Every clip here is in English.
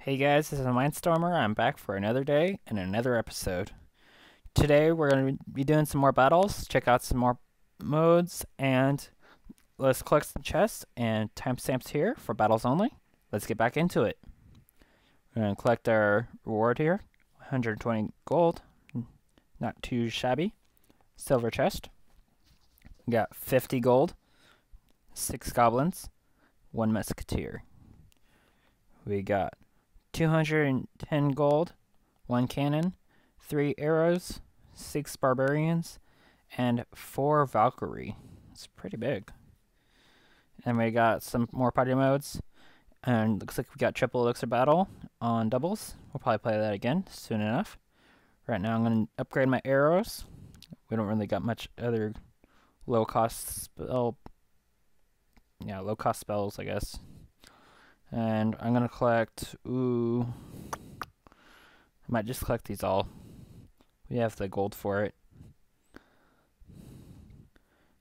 Hey guys, this is Mindstormer. I'm back for another day and another episode. Today we're going to be doing some more battles, check out some more modes, and let's collect some chests and timestamps here for battles only. Let's get back into it. We're going to collect our reward here, 120 gold, not too shabby. Silver chest. We got 50 gold, 6 goblins, 1 musketeer. We got 210 gold, 1 cannon, 3 arrows, 6 barbarians, and 4 Valkyrie. It's pretty big. And we got some more party modes. And looks like we got triple elixir battle on doubles. We'll probably play that again soon enough. Right now I'm going to upgrade my arrows. We don't really got much other low cost spell. Yeah, low cost spells, I guess. And I'm gonna collect, ooh, I might just collect these all. We have the gold for it.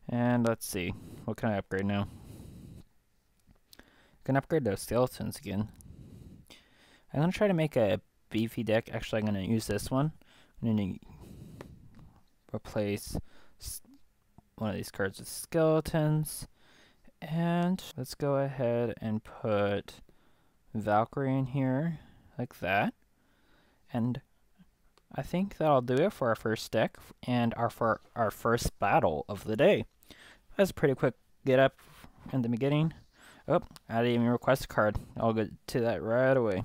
And let's see, what can I upgrade now? I can upgrade those skeletons again. I'm gonna try to make a beefy deck. Actually, I'm gonna use this one. I'm gonna replace one of these cards with skeletons. And let's go ahead and put Valkyrie in here, like that. And I think that'll do it for our first deck and our for our first battle of the day. That's a pretty quick get up in the beginning. Oh, I didn't even request a card. I'll get to that right away.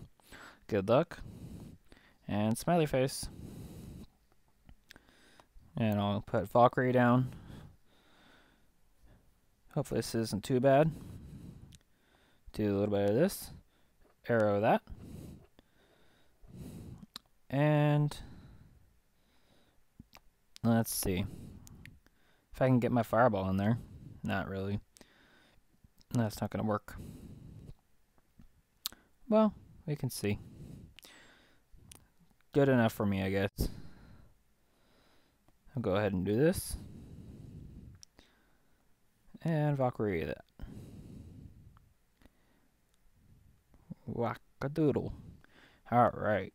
Good luck. And smiley face. And I'll put Valkyrie down. Hopefully this isn't too bad. Do a little bit of this. Arrow that. And let's see. If I can get my fireball in there. Not really. That's not going to work. Well, we can see. Good enough for me, I guess. I'll go ahead and do this and Valkyrie that. Wackadoodle. Alright.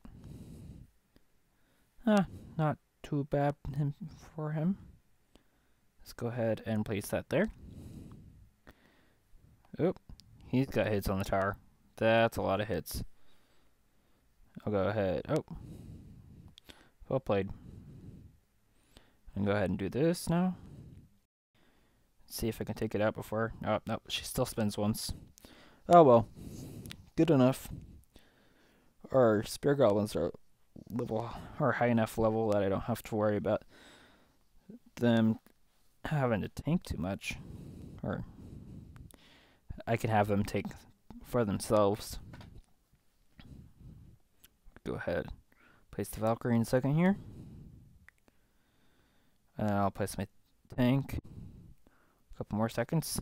Ah, not too bad for him. Let's go ahead and place that there. Oh, he's got hits on the tower. That's a lot of hits. I'll go ahead. Oh. Well played. And go ahead and do this now see if I can take it out before. Oh, no, she still spins once. Oh well. Good enough. Our spear goblins are level are high enough level that I don't have to worry about them having to tank too much. Or I can have them take for themselves. Go ahead. Place the Valkyrie in second here. And I'll place my tank A couple more seconds.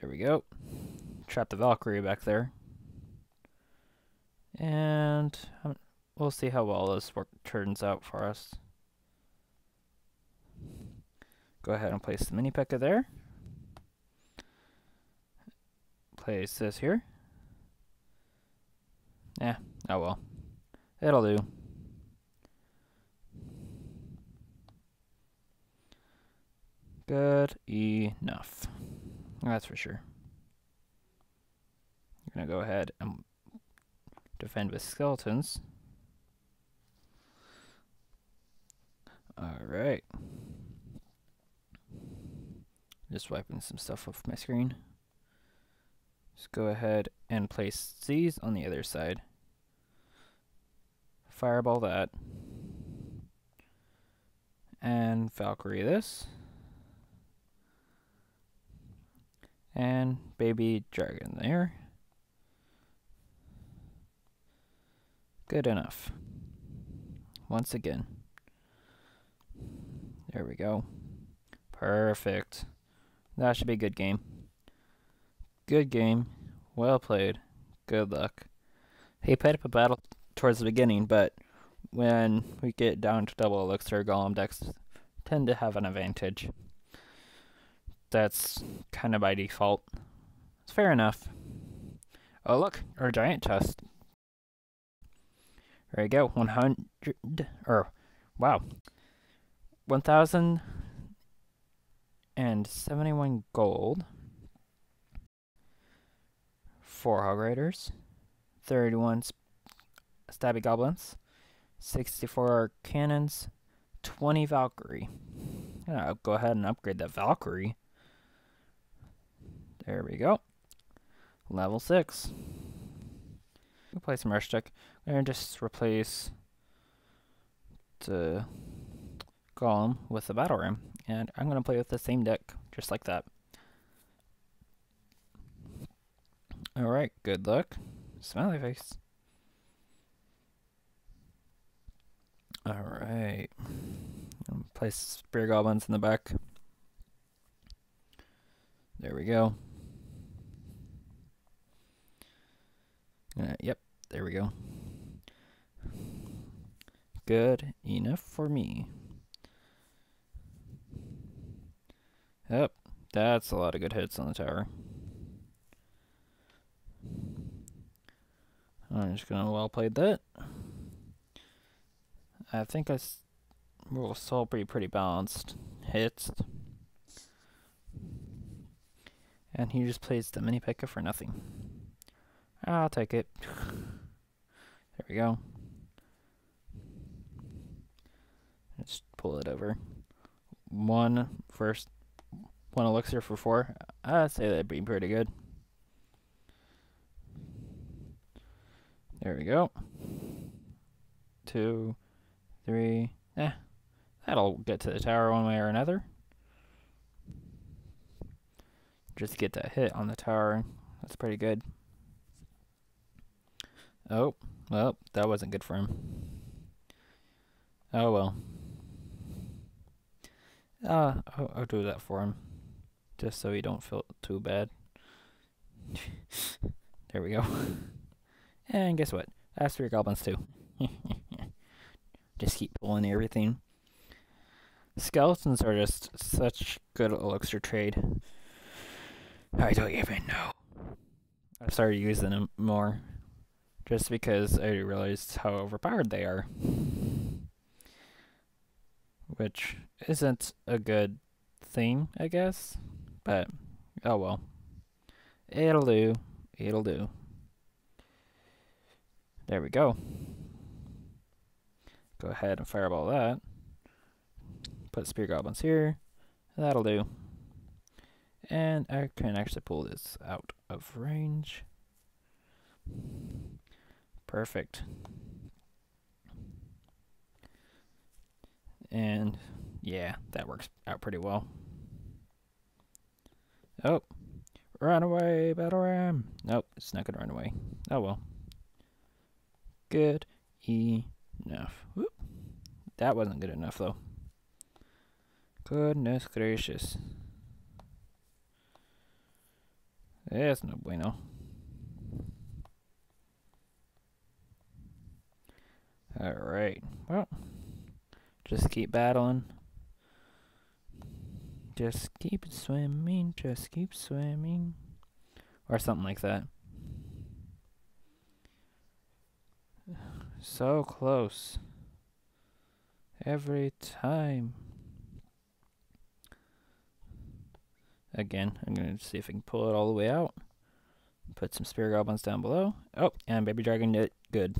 There we go. Trap the Valkyrie back there. And um, we'll see how well this work turns out for us. Go ahead and place the mini P.E.K.K.A there. Place this here. Yeah, oh well. It'll do. Good enough. That's for sure. Going to go ahead and defend with skeletons. Alright. Just wiping some stuff off my screen. Just go ahead and place these on the other side. Fireball that. And Valkyrie this. And baby dragon there. Good enough. Once again. There we go. Perfect. That should be a good game. Good game. Well played. Good luck. He played up a battle towards the beginning, but when we get down to double elixir, golem decks tend to have an advantage that's kind of by default. It's fair enough. Oh, look, our giant chest. There you go, 100, or, wow, 1,071 gold, 4 Hog Riders, 31 Stabby Goblins, 64 Cannons, 20 Valkyrie. I'll go ahead and upgrade that Valkyrie. There we go. Level 6. We'll play some Rush Deck. And just replace the Golem with the Battle Ram. And I'm going to play with the same deck, just like that. Alright, good luck. Smiley face. Alright. Place Spear Goblins in the back. There we go. Uh, yep, there we go. Good enough for me. Yep, that's a lot of good hits on the tower. I'm just gonna well played that. I think I will still be pretty balanced hits. And he just plays the mini P.E.K.K.A for nothing. I'll take it. There we go. Let's pull it over. One first, one elixir for four. I'd say that'd be pretty good. There we go. Two, three. Eh, that'll get to the tower one way or another. Just get that hit on the tower. That's pretty good. Oh, well, that wasn't good for him. Oh well. Uh, I'll, I'll do that for him. Just so he don't feel too bad. there we go. and guess what? That's three goblins too. just keep pulling everything. Skeletons are just such good elixir trade. I don't even know. I started using them more just because I realized how overpowered they are. Which isn't a good thing, I guess. But, oh well. It'll do. It'll do. There we go. Go ahead and fireball that. Put spear goblins here. That'll do. And I can actually pull this out of range. Perfect. And yeah, that works out pretty well. Oh, run away, battle ram. Nope, it's not gonna run away. Oh well. Good enough. Whoop. That wasn't good enough though. Goodness gracious. That's no bueno. Alright. Well, just keep battling. Just keep swimming, just keep swimming. Or something like that. So close. Every time. Again, I'm going to see if I can pull it all the way out. Put some spear goblins down below. Oh, and baby dragon did good.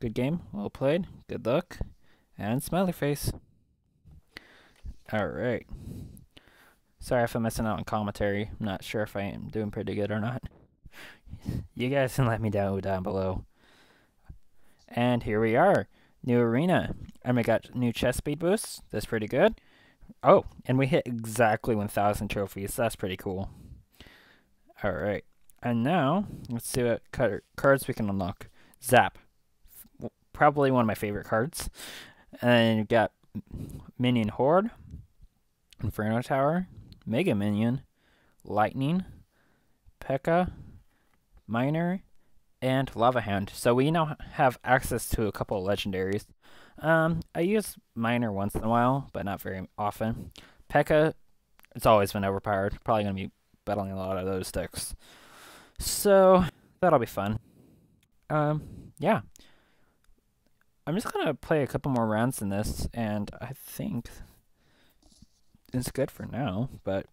Good game. Well played. Good luck. And smiley face. Alright. Sorry if I'm missing out on commentary. I'm not sure if I am doing pretty good or not. you guys can let me know down below. And here we are. New arena. And we got new chest speed boosts. That's pretty good. Oh, and we hit exactly 1,000 trophies. That's pretty cool. Alright. And now, let's see what cards we can unlock. Zap probably one of my favorite cards. And you've got Minion Horde, Inferno Tower, Mega Minion, Lightning, P.E.K.K.A, Miner, and Lava Hound. So we now have access to a couple of legendaries. Um, I use Miner once in a while, but not very often. P.E.K.K.A, it's always been overpowered. Probably going to be battling a lot of those decks. So, that'll be fun. Um, yeah. I'm just gonna play a couple more rounds in this, and I think it's good for now, but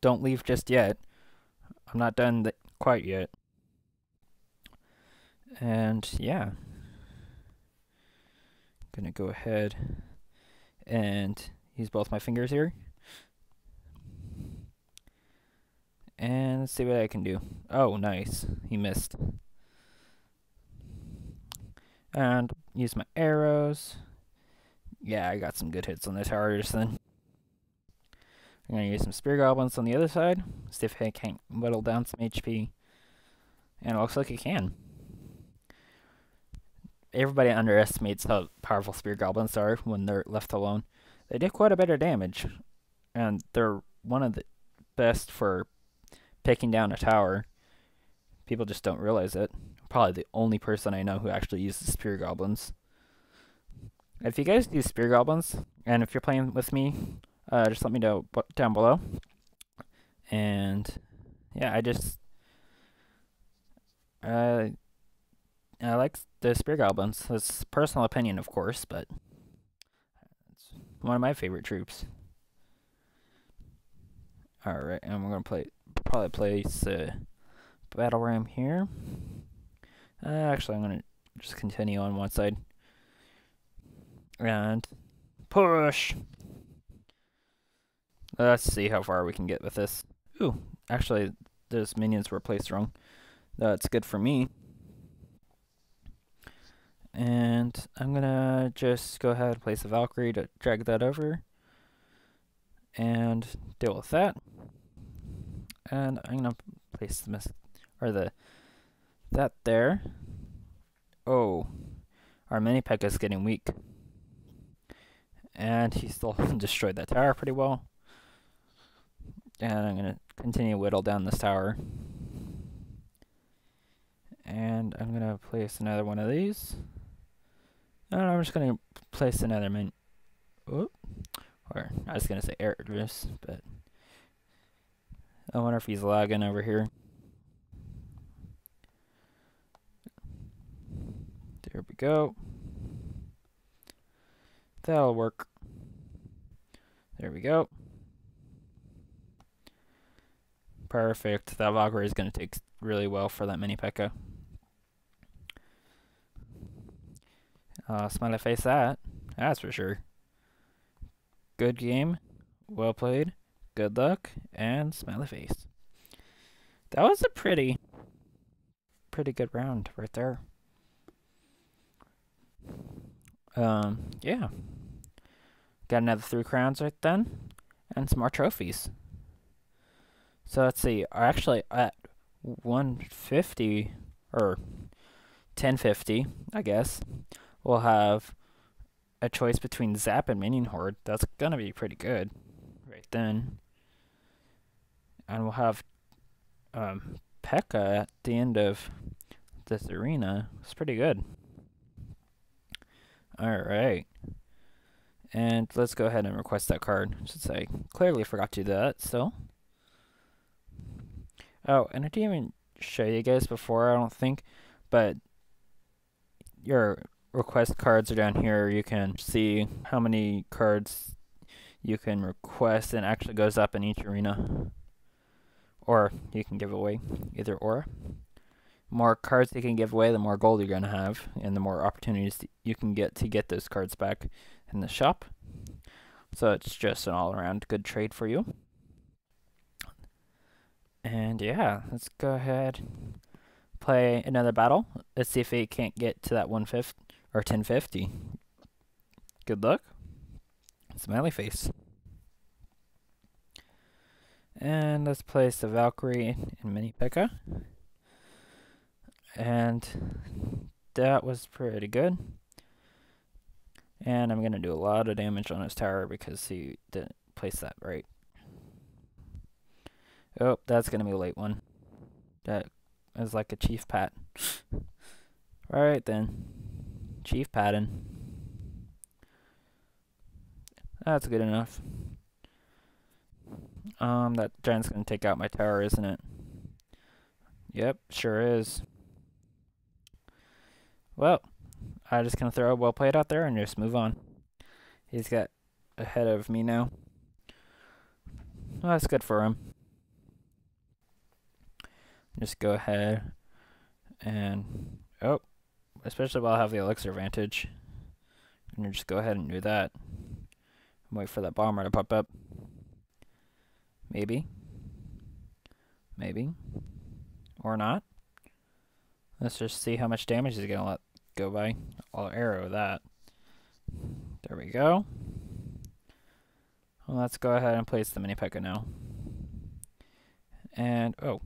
don't leave just yet. I'm not done quite yet. And yeah, I'm gonna go ahead and use both my fingers here. And see what I can do. Oh, nice. He missed. And use my arrows. Yeah, I got some good hits on the towers then. I'm going to use some Spear Goblins on the other side. See if I can't whittle down some HP. And it looks like it can. Everybody underestimates how powerful Spear Goblins are when they're left alone. They do quite a bit of damage. And they're one of the best for taking down a tower. People just don't realize it. Probably the only person I know who actually uses Spear Goblins. If you guys use Spear Goblins, and if you're playing with me, uh, just let me know down below. And yeah, I just uh, I like the Spear Goblins. It's personal opinion, of course, but it's one of my favorite troops. Alright, and we're gonna play probably place a battle ram here. Uh, actually, I'm gonna just continue on one side. And push! Let's see how far we can get with this. Ooh, actually, those minions were placed wrong. That's good for me. And I'm gonna just go ahead and place a Valkyrie to drag that over. And deal with that. And I'm gonna place the or the that there. Oh, our mini P.E.K.K.A is getting weak. And he still destroyed that tower pretty well. And I'm going to continue whittle down this tower. And I'm going to place another one of these. And I'm just going to place another min... Whoop. Or, I was going to say air but... I wonder if he's lagging over here. There we go. That'll work. There we go. Perfect. That Valkyrie is going to take really well for that mini P.E.K.K.A. Uh, smiley face that. That's for sure. Good game. Well played. Good luck. And smiley face. That was a pretty, pretty good round right there. Um, yeah. Got another three crowns right then. And some more trophies. So let's see. Actually, at 150 or 1050, I guess, we'll have a choice between Zap and Minion Horde. That's gonna be pretty good, right then. And we'll have um, P.E.K.K.A at the end of this arena. It's pretty good. Alright. And let's go ahead and request that card. Since I clearly forgot to do that, so. Oh, and I didn't even show you guys before, I don't think, but your request cards are down here. You can see how many cards you can request and actually goes up in each arena. Or you can give away, either or. More cards you can give away, the more gold you're going to have, and the more opportunities you can get to get those cards back in the shop. So it's just an all-around good trade for you. And yeah, let's go ahead play another battle. Let's see if we can't get to that 150 or 1050. Good luck. Smiley face. And let's place the Valkyrie in Mini P.E.K.K.A. And that was pretty good. And I'm going to do a lot of damage on his tower because he didn't place that right. Oh, that's going to be a late one. That is like a Chief Pat. Alright then. Chief Patton. That's good enough. Um, that giant's gonna take out my tower, isn't it? Yep, sure is. Well, I'm just gonna throw a well played out there and just move on. He's got ahead of me now. Well, that's good for him. Just go ahead and oh, especially while I have the elixir advantage. And just go ahead and do that. Wait for that bomber to pop up. Maybe. Maybe. Or not. Let's just see how much damage he's gonna let go by. I'll arrow that. There we go. Well, let's go ahead and place the mini P.E.K.K.A now. And, oh.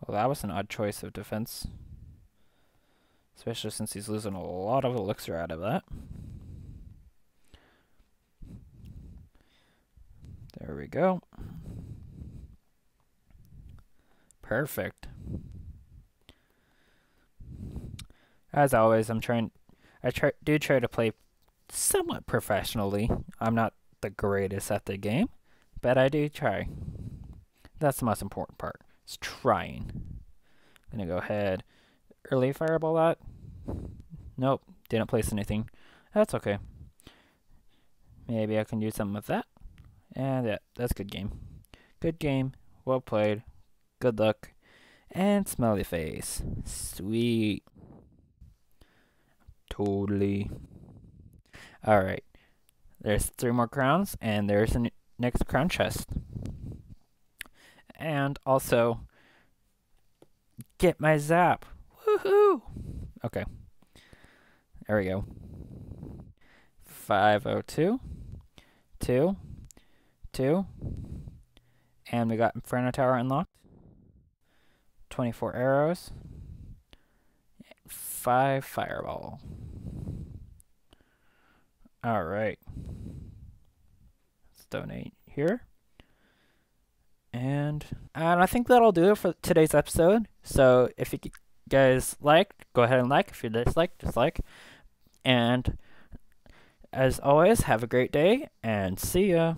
Well, that was an odd choice of defense. Especially since he's losing a lot of elixir out of that. There we go. Perfect. As always, I'm trying. I try do try to play somewhat professionally. I'm not the greatest at the game, but I do try. That's the most important part. It's trying. I'm gonna go ahead. Early fireball that. Nope, didn't place anything. That's okay. Maybe I can do something with that. And yeah, that's good game. Good game. Well played. Good luck. And smiley face. Sweet. Totally. Alright. There's three more crowns, and there's the next crown chest. And also, get my zap. Woohoo! Okay. There we go. 502. 2. 2. And we got Inferno Tower unlocked. 24 arrows. 5 fireball. Alright. Let's donate here. And, and I think that'll do it for today's episode. So if you guys liked, go ahead and like. If you dislike, dislike. And as always, have a great day and see ya.